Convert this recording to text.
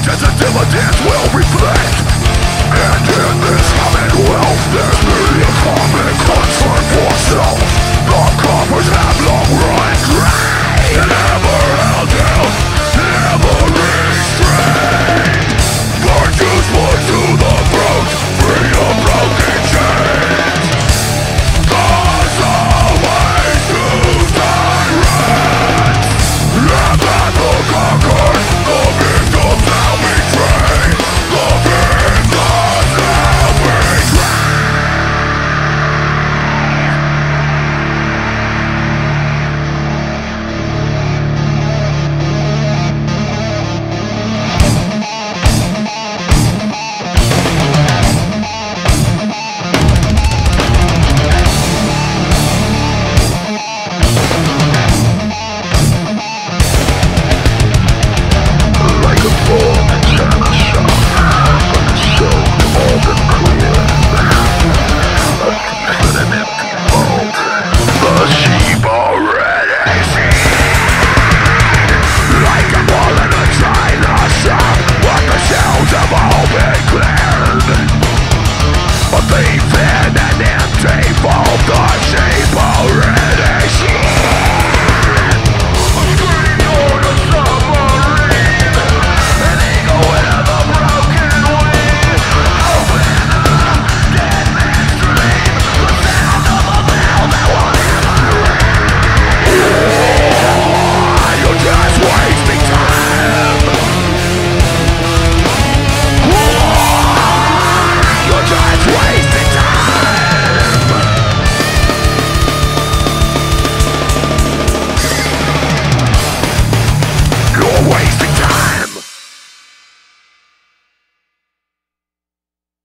Intensitivity is will